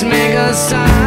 Let's make a sign.